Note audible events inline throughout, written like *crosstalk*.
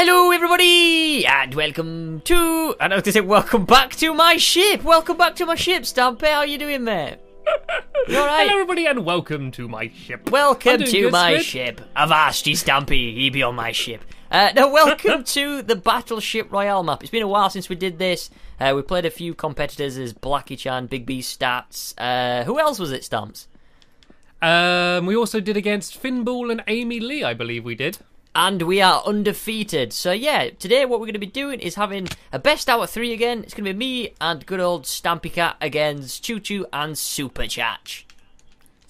Hello, everybody, and welcome to. I know to say welcome back to my ship. Welcome back to my ship, Stampy. How are you doing, mate? *laughs* You all right? Hello, everybody, and welcome to my ship. Welcome to good, my Smith. ship. Avast ye Stampy, he be on my ship. Uh, now, *laughs* welcome to the Battleship Royale map. It's been a while since we did this. Uh, we played a few competitors as Blackie Chan, Big B Stats. Uh, who else was it, Stamps? Um, we also did against Finball and Amy Lee, I believe we did. And we are undefeated. So, yeah, today what we're going to be doing is having a best out of three again. It's going to be me and good old Stampy Cat against Choo Choo and Super Chatch.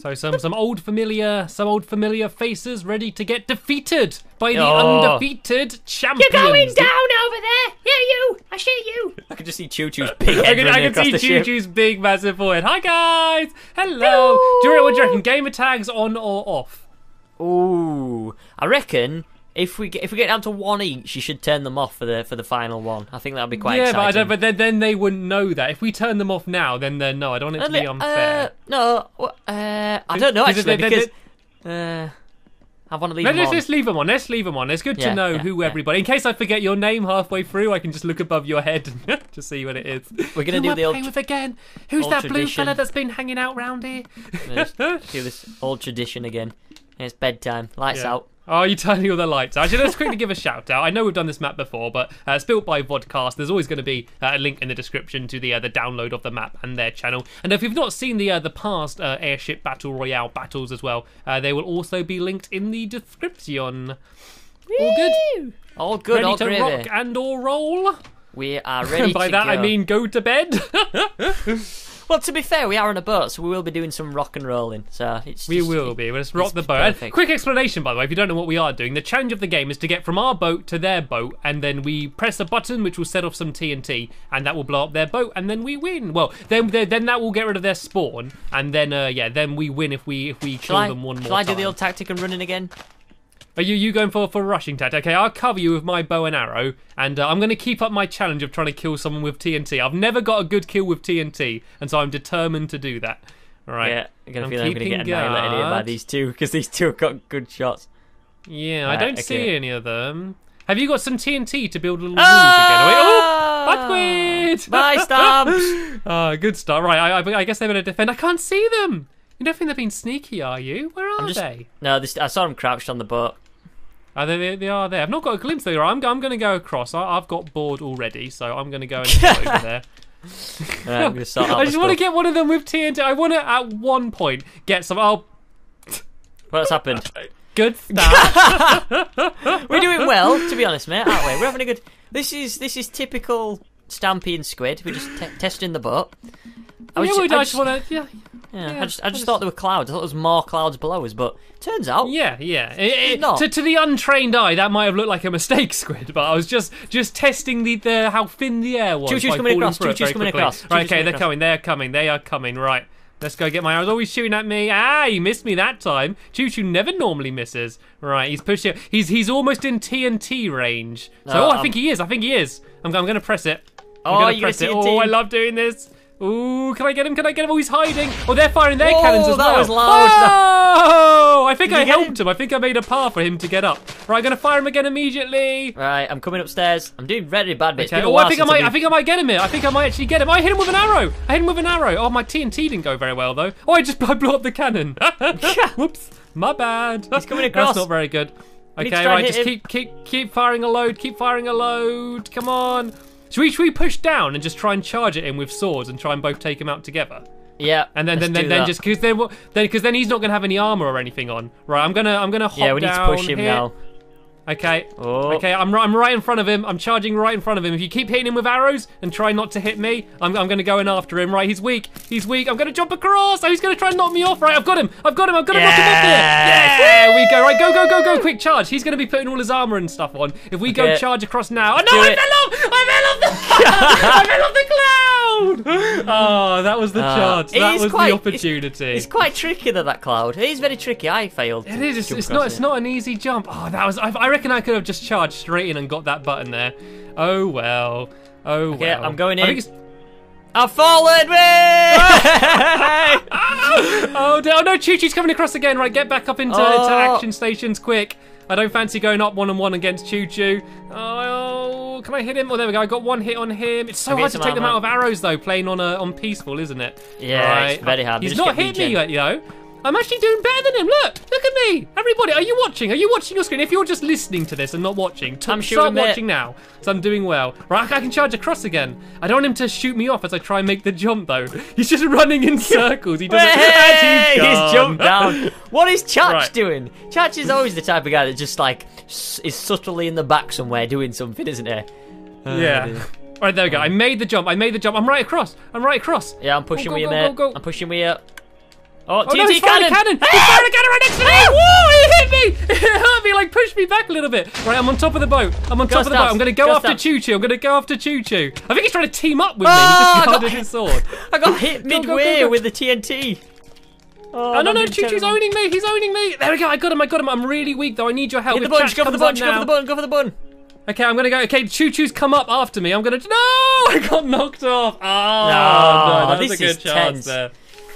So some some old familiar some old familiar faces ready to get defeated by the Oh. undefeated champions. You're going down over there! Here, you! I see you! I can just see Choo Choo's big head I can, I can see Choo. Choo's big massive forehead. Hi guys, hello. Do you reckon, what do you reckon? Gamer tags on or off? Ooh, I reckon if we get if we get down to one each, you should turn them off for the for the final one. I think that'll be quite yeah, exciting. but I don't. But then, then they wouldn't know that. If we turn them off now, then they're no. I don't want it to be Uh, unfair. no, uh, I don't know actually they- because uh, I want to leave Let's, them let's on. just leave them on. Let's leave them on. It's good Yeah, to know yeah, who yeah. everybody. In case I forget your name halfway through, I can just look above your head *laughs* to see what it is. We're gonna who do the old playing with again? Who's that blue fella that's been hanging out round here? Let's *laughs* do this old tradition again. It's bedtime. Lights Yeah. out. Oh, you're turning all the lights. out. Actually, let's quickly give a shout out. I know we've done this map before, but uh, it's built by Vodcast. There's always going to be uh, a link in the description to the uh, the download of the map and their channel. And if you've not seen the uh, the past uh, airship battle royale battles as well, uh, they will also be linked in the description. All good. All good. Ready all to gravy. rock and or roll. We are *laughs* ready By that go. I mean go to bed. *laughs* well, to be fair, we are on a boat, so we will be doing some rock and rolling. So it's we just- will be. Let's rock the boat. And quick explanation, by the way, if you don't know what we are doing, the challenge of the game is to get from our boat to their boat, and then we press a button which will set off some TNT, and that will blow up their boat, and then we win. Well, then then that will get rid of their spawn, and then uh, yeah, then we win if we if we Shall kill I, them one more time. shall I do time. the old tactic and running again? Are you you going for for rushing tactic? Okay, I'll cover you with my bow and arrow, and uh, I'm going to keep up my challenge of trying to kill someone with TNT. I've never got a good kill with TNT, and so I'm determined to do that. All right. Yeah, I got a I'm feeling I'm going to get annihilated here by these two because these two have got good shots. Yeah, I don't see any of them. Have you got some TNT to build little walls Ah! again? Wait, oh. Bye, *laughs* Stamps. *laughs* Ah, good start. Right, I, I, I guess they're going to defend. I can't see them. You don't think they're being sneaky, are you? Where are just- they? no, this, I saw them crouched on the boat. Are they, they? They are there. I've not got a glimpse of them. I'm, I'm going to go across. I, I've got bored already, so I'm going to go and over *laughs* there. I'm sort *laughs* I just want to get one of them with TNT. I want to, at one point, get some. Oh, What's happened? good *laughs* start. We're doing well, to be honest, mate, aren't we? We're having a good. This is this is typical Stampy and Squid. We're just te- testing the boat. I, was yeah, ju- we- I I just, just want to. Yeah, yeah, yeah, I just, I just thought there were clouds. I thought there was more clouds below us, but turns out, Yeah, yeah. It- it- not. to, to the untrained eye, that might have looked like a mistake, *laughs* Squid. But I was just just testing the, the how thin the air was. Choo-choo's coming falling across, through it choo-choo's coming across, Right, okay, coming they're across. coming. They are coming. They are coming. Right. Let's go get my arrows. Oh, he's shooting at me. Ah, he missed me that time. Choo Choo never normally misses. Right, he's pushing. He's he's almost in TNT range. So, No, oh, I I'm- think he is. I think he is. I'm, I'm going to press it. I'm Oh, gonna press it. TNT. Oh, I love doing this. Ooh, can I get him? Can I get him? Oh, he's hiding. Oh, they're firing their Whoa, cannons as that well. was loud. Oh, I think Did I helped him? I think I made a path for him to get up. Right, I'm gonna fire him again immediately. right, I'm coming upstairs. I'm doing really bad bits. Okay. Oh, I think I might. I've I think I might get him here. I think I might actually get him. I hit him with an arrow. I hit him with an arrow. Oh, my TNT didn't go very well though. Oh, I just I blew up the cannon. *laughs* Whoops, my bad. He's coming *laughs* across. That's not very good. Okay, try right. Just him. keep keep keep firing a load. Keep firing a load. Come on. Should we, should we push down and just try and charge at him with swords and try and both take him out together? Yeah, And then then then, then just because then then because then he's not gonna have any armor or anything on. Right, I'm gonna I'm gonna hop yeah, we need to push him here. now. Okay. Oh. Okay, I'm, I'm right in front of him. I'm charging right in front of him. If you keep hitting him with arrows and try not to hit me, I'm, I'm going to go in after him. Right, he's weak. He's weak. I'm going to jump across. Oh, he's going to try and knock me off. Right, I've got him. I've got him. I've got to knock him off here. Yes. There we go. Right, go, go, go, go. Quick charge. He's going to be putting all his armor and stuff on. If we go charge across now. Oh, no, I fell off. I fell off the, *laughs* I fell off the cloud. Oh, that was the Uh, chance. it That was quite- the opportunity. It's quite tricky that that cloud. It is very tricky. I failed. It is. It's, it's not. It's not an easy jump. Oh, that was. I, I reckon I could have just charged straight in and got that button there. Oh well. Oh Okay, well. I'm going I in. I've fallen, *laughs* oh, oh no! Choo Choo's coming across again. Right, get back up into, into Oh. action stations quick. I don't fancy going up one on one against Choo Choo. Oh, can I hit him? Oh, there we go. I got one hit on him. It's so Okay, hard to take them out of arrows though, playing on a, on peaceful, isn't it? Yeah, it's very hard. He's not hit me yet, yo. I'm actually doing better than him. Look, look at me. Everybody, are you watching? Are you watching your screen? If you're just listening to this and not watching, t- I'm start shooting, mate. watching now. So I'm doing well. Right, I can charge across again. I don't want him to shoot me off as I try and make the jump though. *laughs* He's just running in *laughs* circles. He doesn't. *laughs* Hey, And he's jumped down. What is Chach Right. doing? Chach is always the type of guy that just like is subtly in the back somewhere doing something, isn't he? Uh, yeah. dear. All right, there we go. I made the jump. I made the jump. I'm right across. I'm right across. Yeah, I'm pushing Go, with you, go, mate. go, go. I'm pushing with you. Oh, Oh TNT no, he's cannon! cannon! Ah! He's firing a cannon right next to me! Ah! Woo! He hit me! *laughs* It hurt me, like pushed me back a little bit. Right, I'm on top of the boat. I'm on Go top of the boat. I'm gonna go, Go after Choo Choo. I'm gonna go after Choo Choo. I think he's trying to team up with me. Oh, ah, He just got guarded his sword. *laughs* I got hit midway with the TNT. Oh, Oh no no, Choo Choo's owning me. He's owning me. There we go. I got him. I got him. I'm really weak though. I need your help. Hit the button, go for the button, go for the button, go for the button. Okay, I'm gonna go. Okay, Choo Choo's come up after me. I'm gonna. No, *laughs* I got knocked off. Oh No, no, that was a good is chance tense. there.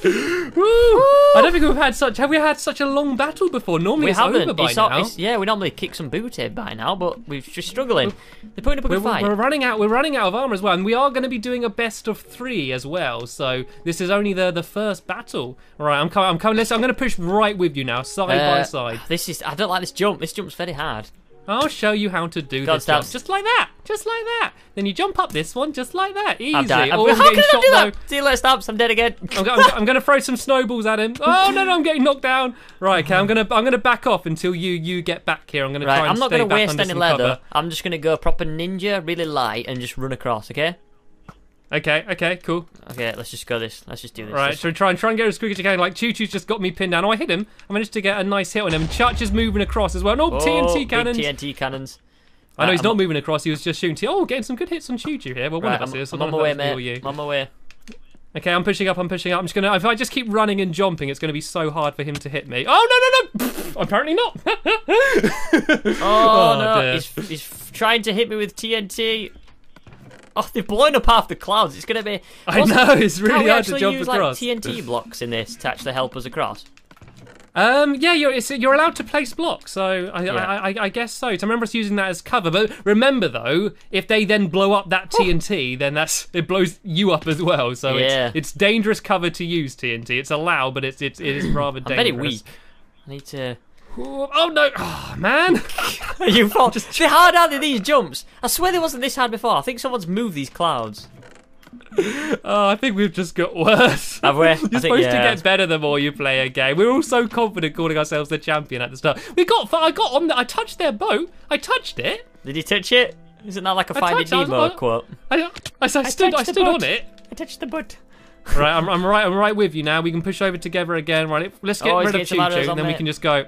*laughs* Woo. I don't think we've had such. Have we had such a long battle before? Normally We it's haven't. over by It's now. it's- yeah, we normally kick some booty by now, but we're just struggling. They're putting up a We're, fight. we're running out. We're running out of armor as well, and we are going to be doing a best of three as well. So this is only the the first battle. All right, I'm coming. I'm coming. Listen, I'm going to push right with you now, side by Uh, side. This is. I don't like this jump. This jump's very hard. I'll show you how to do Go on, this jump, just like that, just like that. Then you jump up this one, just like that, easy. I'm dead. Oh, how I'm can I do though. that? See you later, Stabs. I'm dead again. I'm, go- I'm, go- I'm going to throw some snowballs at him. Oh no, no, I'm getting knocked down. Right, okay, I'm going to I'm going to back off until you you get back here. I'm going to Right, try and I'm not stay going to waste any leather. cover. I'm just going to go proper ninja, really light, and just run across. Okay. Okay, okay, cool. Okay, let's just go this. Let's just do this. Right, Let's- so try and try and get as quick as you can. Like Choo Choo's just got me pinned down. Oh, I hit him. I managed to get a nice hit on him. Chutch is moving across as well. No Oh, TNT cannons. TNT cannons. I know he's uh, I'm- not moving across. He was just shooting. T- oh, getting some good hits on Choo Choo here. Well, one Right, of us I'm, is. so I'm on my way, us is me or mate. you. I'm on my way. Okay, I'm pushing up. I'm pushing up. I'm just gonna. If I just keep running and jumping, it's gonna be so hard for him to hit me. Oh no no no! *laughs* Apparently not. *laughs* Oh, oh, no, dear. he's, he's trying to hit me with TNT. Oh, they've blown up half the clouds. It's going to be. I know it's really hard to jump use across. like TNT *laughs* blocks in this to actually help us across? Um, yeah, you're it's, you're allowed to place blocks, so I, Yeah. I, I, I guess so. So I remember us using that as cover. But remember though, if they then blow up that TNT, then that's it blows you up as well. So Yeah. it's it's dangerous cover to use TNT. It's allowed, but it's it's it is rather dangerous. I'm very weak. I need to. Oh, no, oh, man! *laughs* you fall. Just they're hard, out of? These jumps. I swear they wasn't this hard before. I think someone's moved these clouds. Oh, I think we've just got worse. Have we? *laughs* You're think, supposed to yeah. get better the more you play a game. We're all so confident calling ourselves the champion at the start. We got, I got on, the, I touched their boat. I touched it. Did you touch it? Isn't that like a Finding I Nemo I- quote? I, I, I stood, I the stood on it. I touched the butt. Right, I'm, I'm right, I'm right with you now. We can push over together again. Right, let's get Oh, rid of Choo Choo, on then we can just go.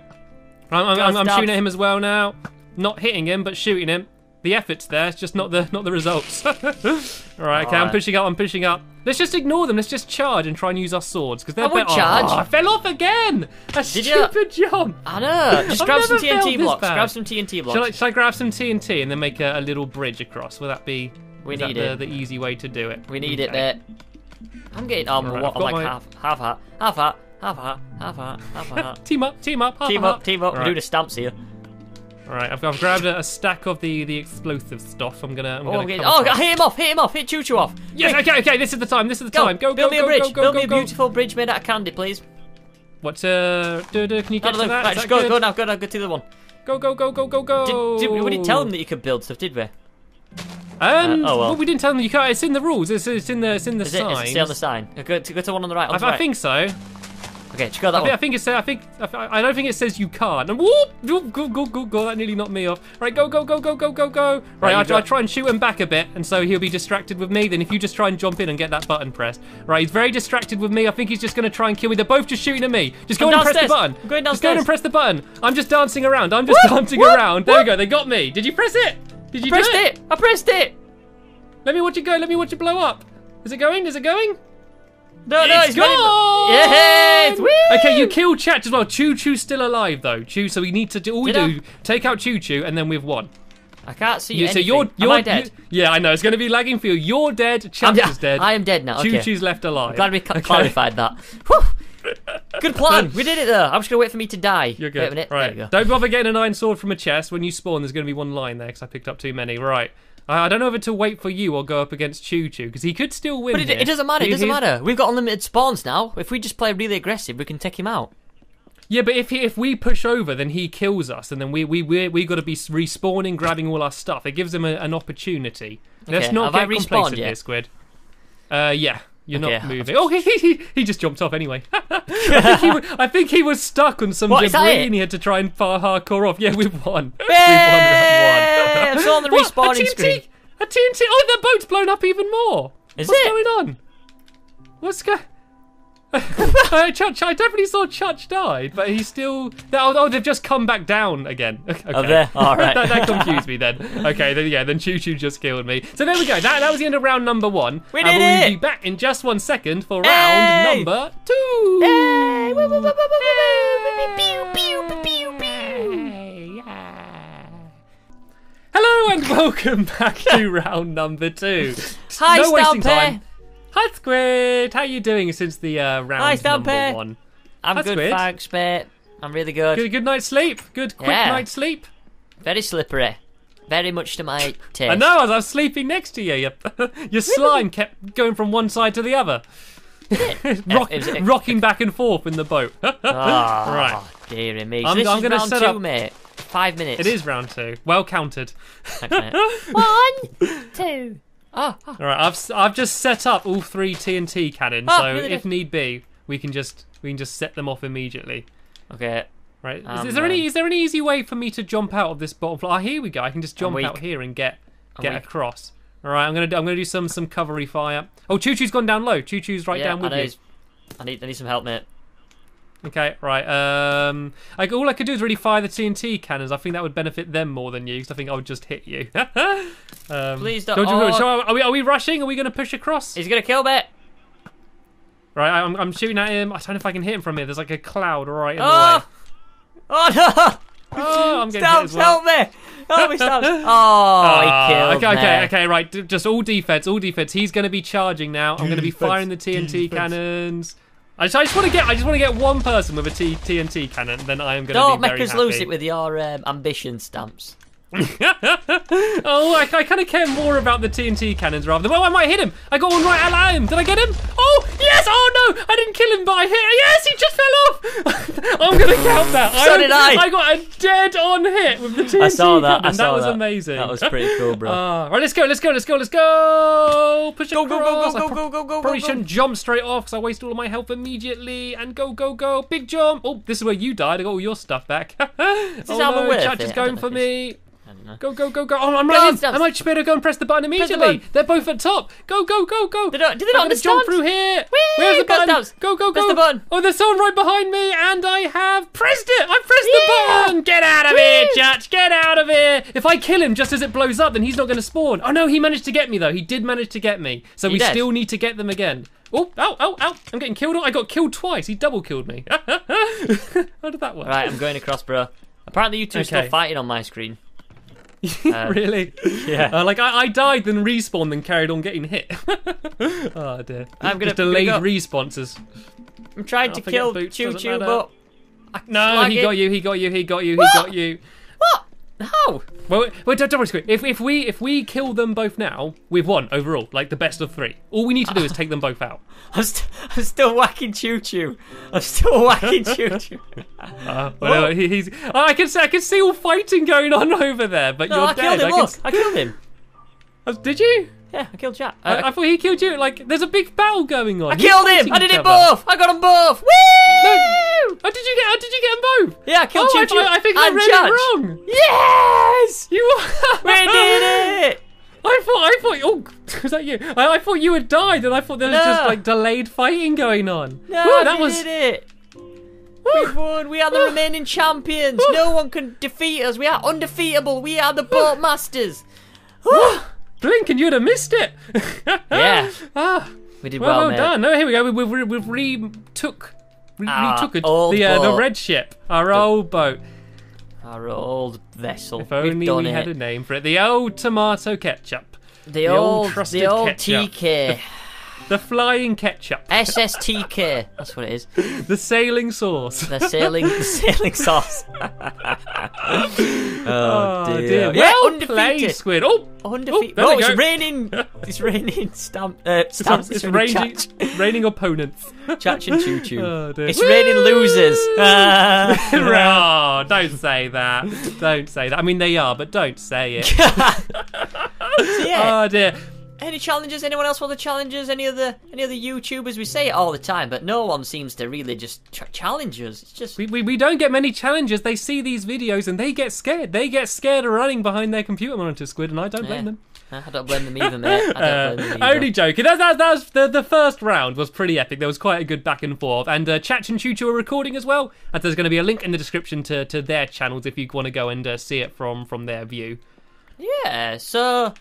I'm, I'm, I'm, I'm shooting at him as well now. Not hitting him, but shooting him. The effort's there. It's just not the not the results. *laughs* All right, okay, I'm pushing up. I'm pushing up. Let's just ignore them. Let's just charge and try and use our swords because they're I won't better. charge. Oh, I fell off again. A Did ya? stupid jump. I know. Just grab some TNT blocks. Grab some TNT blocks. Shall I, shall I grab some TNT and then make a, a little bridge across? Will that be? We is that need the, it. the easy way to do it. We need it, Okay. mate. I'm getting on. Alright, what? I've I'm got like my- half, half hat, half heart, half heart, half *laughs* heart, half heart. Team up, team up, team up, team up. We're Right. doing stamps here. All right, I've, I've grabbed a, a stack of the, the explosive stuff. I'm gonna. I'm Oh, gonna I'm getting, come oh, across. hit him off, hit him off, hit Choo Choo off. Yes, Quick, okay, okay. This is the time. This is the go, time. Go, build go, me a bridge. go, go, build go, me a beautiful bridge made out of candy, please. What? Uh, do, do, can you get no, to no, that? right, that go, good? go now, go now, go to the one. Go, go, go, go, go, go. Did, did, we didn't tell them that you could build stuff, did we? Um, Uh, oh, well. we didn't tell them you can't. It's in the rules. It's, it's in the it's in the Is it, is it on the sign? Go to, go to one on the right. On I, the I think so. Okay, just go that I think, I think it says. I think. I, I don't think it says you can't. And whoop! Go, go, go, go, go. That nearly knocked me off. Right, go, go, go, go, go, go, go. Right, you I. I try and shoot him back a bit, and so he'll be distracted with me. Then if you just try and jump in and get that button pressed. Right, he's very distracted with me. I think he's just going to try and kill me. They're both just shooting at me. Just go I'm and press the button. I'm going downstairs. Just go and press the button. I'm just dancing around. I'm just dancing whoop, around. There we go. They got me. Did you press it? Did you Pressed do it? it. I pressed it. Let me watch it go. Let me watch it blow up. Is it going? Is it going? No, no, It's it's gone. Yes. Woo! Okay, you killed Chat as well. Choo Choo's still alive though. Choo, so we need to do all we Did I? do. Take out Choo Choo, and then we've won. I can't see You, so you're you're I dead? you- yeah, I know it's going to be lagging for you. You're dead. I'm Chat is dead. I am dead now. Choo Okay. Choo's left alive. Glad we Okay. clarified that. Good plan. *laughs* We did it though. I'm just gonna wait for me to die. You're Wait a good. minute. Right. There you go. Don't bother getting an iron sword from a chest. When you spawn, there's going to be one line there because I picked up too many. Right. I don't know whether to wait for you or go up against Choo Choo because he could still win. But it, it doesn't matter. It doesn't matter. We've got unlimited spawns now. If we just play really aggressive, we can take him out. Yeah, but if he, if we push over, then he kills us, and then we we we we got to be respawning, grabbing all our stuff. It gives him a, an opportunity. Let's not have get complacent yet? here, Squid. Uh, yeah, you're Okay, not moving. Oh, he, he he just jumped off anyway. *laughs* I think he I think he was stuck on some What, debris, and he had to try and far hardcore off. Yeah, we've won. *laughs* Yay! We've won round one. I saw on the What? respawning a TNT, screen. A TNT. Oh, the boat's blown up even more. Is What's it? going on? What's going? uh, Chutch, I definitely saw Chutch died, but he's still. Oh, oh, they've just come back down again. Okay. Oh, there. All right. that, that confused me then. Okay, then yeah, then Choo Choo just killed me. So there we go. That, that was the end of round number one. We and did we'll it! be back in just one second for Hey! round number two. Hey! Woo, Hello and welcome back to *laughs* round number two. Hi, no wasting time. Hi Squid, how you doing since the uh, round Hi, number one? I'm That's good, weird. thanks, mate. I'm really good. Good, good night's sleep. Good quick Yeah. night's sleep. Very slippery. Very much to my taste. I know, as I was sleeping next to you, your, *laughs* your slime kept going from one side to the other, *laughs* Rock, it- rocking back and forth in the boat. Oh, Right. dearie me. So I'm- this I'm is gonna round set two, up- mate. Five minutes. it is round two. Well counted. Thanks. *laughs* One, two. Oh, oh. All right, I've s- I've just set up all three TNT cannons, Oh, so really? if need be, we can just we can just set them off immediately. Okay. Right? Is, Um, is there any is there any easy way for me to jump out of this bottom floor? Ah, here we go. I can just jump out here and get get weak. across. All right, I'm gonna do, I'm gonna do some some covery fire. Oh, Choo Choo's gone down low. Choo Choo's right yeah, down with I know you. I need, I need some help, mate. Okay, right. Um, I, all I could do is really fire the TNT cannons. I think that would benefit them more than you, because I think I would just hit you. *laughs* um, Please do- don't- do- oh. shall I- are, we, are we rushing? Are we going to push across? He's gonna kill me. Right, I'm, I'm shooting at him. I don't know if I can hit him from here. There's like a cloud right in the Oh! way. Oh no! *laughs* Oh, I'm getting hit as well. help me! Help me, Stamps! *laughs* Oh, Ah, he killed okay, me. okay, okay, right. d- Just all defense, all defense. He's going to be charging now. I'm going to be firing the TNT defense. cannons. I just, I just want to get, I just want to get one person with a T, TNT cannon. Then I am going to Don't be make very us happy. lose it with your um, ambition, Stamps. *laughs* oh, I, I kind of care more about the TNT cannons rather than. Oh, I might hit him. I got one right at him. Did I get him? Oh, yes. Oh no, I didn't kill him, but I hit. Yes, he just fell off. *laughs* I'm gonna count that. So did I. I got a dead-on hit with the TNT I saw that. I cannon. saw that was that. amazing. That was pretty cool, bro. *laughs* Ah, right, let's go. Let's go. Let's go. Let's go. Push Go, go, go, across. go, I go, pro- go, go, go, Probably go, go. shouldn't jump straight off because I waste all of my health immediately. And go, go, go. Big jump. Oh, this is where you died. I got all your stuff back. oh how no, Chat it? is going for me. I. Go, go, go, go. Oh, I'm Go right in. I might just better go and press the button the immediately. button. They're both at top. Go, go, go, go. They do they I'm not gonna jump through here. Whee! Where's the button? Go, go, go. Press the button. Oh, there's someone right behind me, and I have pressed it. I pressed Yeah. the button. Get out of here, Whee! Judge. Get out of here. If I kill him just as it blows up, then he's not going to spawn. Oh, no, he managed to get me, though. He did manage to get me. So He we did. still need to get them again. Oh, oh, oh, oh. I'm getting killed. I got killed twice. He double killed me. *laughs* How did that work? Right, I'm going across, bro. Apparently, you two are still fighting on my screen. *laughs* Uh, really? Yeah. Uh, like I, I died, then respawned, then carried on getting hit. *laughs* oh dear. I'm gonna- Just delayed gonna go- responses. I'm trying Oh, to kill Choo Choo, but No, he got you. He got you. He got you. He got you. How? Well, wait, don't, don't worry, Squid. If if we if we kill them both now, we've won overall. Like the best of three. All we need to do is take them both out. *laughs* I'm, st- I'm still whacking Choo Choo. I'm still whacking *laughs* Choo Choo. Uh, well, he, he's. Oh, I can see. I can see all fighting going on *laughs* over there. But No, you're I dead. killed him. I Look, I killed him. Oh, did you? Yeah, I killed Jack. I, I, I thought he killed you. Like, there's a big battle going on. I killed him. I did it both. I got them both. Woo! Oh, did you get? Oh, did you get them both? Yeah, I killed oh, Choo I, I, think I read Judge. it wrong. Yes! You. *laughs* We did it! *laughs* I thought. I thought. Oh, *laughs* was that you? I, I thought you had died, and I thought there was just like delayed fighting going on. No, Woo, that we was. did it. We won. We are the remaining champions. No one can defeat us. We are undefeatable. We are the boat masters. Blink, and you'd have missed it. Yeah. Ah. We did Well, well, well done. No, here we go. We, we, we've retook. Re- Our retook it. old The uh, the boat. red ship, our old boat. Our old vessel. If We've only done we had a name for it. The old tomato ketchup. The, the old old, trusted the old ketchup. TK. The flying ketchup. SSTK. That's what it is. *laughs* The sailing sauce. The sailing, the sailing sauce. *laughs* oh, Oh dear. dear. Yeah, Well played, undefeated. Squid. Oh, Undefeated. there Oh, it's go. raining. *laughs* It's raining stamp. Uh, it's, stamps. it's raining raining, Chach, raining opponents. Chach and Choo Choo. Oh, it's raining losers. Oh, don't say that. Don't say that. I mean, they are, but don't say it. yeah. Oh dear. Any challenges? Anyone else want the challenges? Any other any other YouTubers? We say it all the time, but no one seems to really just ch- challenge us. It's just We, we, we don't get many challenges. They see these videos and they get scared. They get scared of running behind their computer monitor, Squid, and I don't blame Yeah. them. I don't blame them either, mate. I don't *laughs* Uh, blame them either. only joking. That, that, that was the, the first round was pretty epic. There was quite a good back and forth. And uh, Chat and Choo Choo are recording as well. And there's going to be a link in the description to, to their channels if you want to go and uh, see it from, from their view. Yeah, so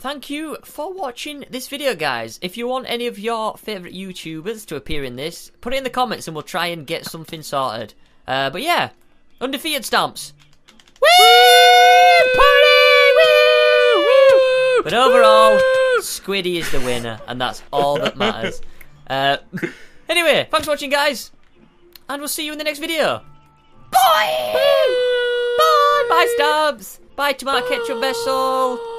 thank you for watching this video, guys. If you want any of your favourite YouTubers to appear in this, put it in the comments and we'll try and get something sorted. Uh, but yeah, undefeated stamps. Woo! Party! Woo! Woo! But overall, Squiddy is the winner, and that's all that matters. *laughs* Uh, *laughs* anyway, thanks for watching, guys, and we'll see you in the next video. Bye! Bye! Bye, Stabs! Bye, Tomato Ketchup Vessel!